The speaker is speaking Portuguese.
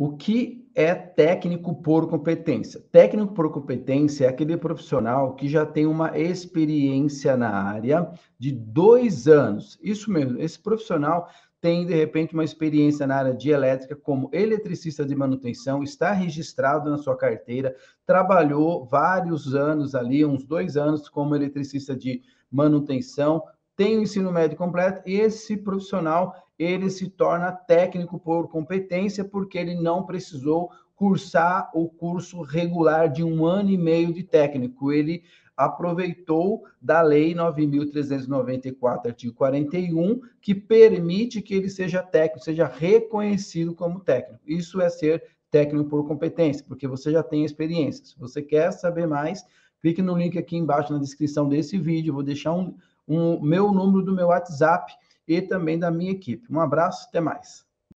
O que é técnico por competência? Técnico por competência é aquele profissional que já tem uma experiência na área de dois anos. Isso mesmo, esse profissional tem, de repente, uma experiência na área de elétrica como eletricista de manutenção, está registrado na sua carteira, trabalhou vários anos ali, uns dois anos, como eletricista de manutenção, tem o ensino médio completo, esse profissional ele se torna técnico por competência, porque ele não precisou cursar o curso regular de um ano e meio de técnico. Ele aproveitou da Lei 9.394, artigo 41, que permite que ele seja técnico, seja reconhecido como técnico. Isso é ser técnico por competência, porque você já tem experiência. Se você quer saber mais, clique no link aqui embaixo na descrição desse vídeo. Vou deixar um, um meu número do meu WhatsApp e também da minha equipe. Um abraço, até mais.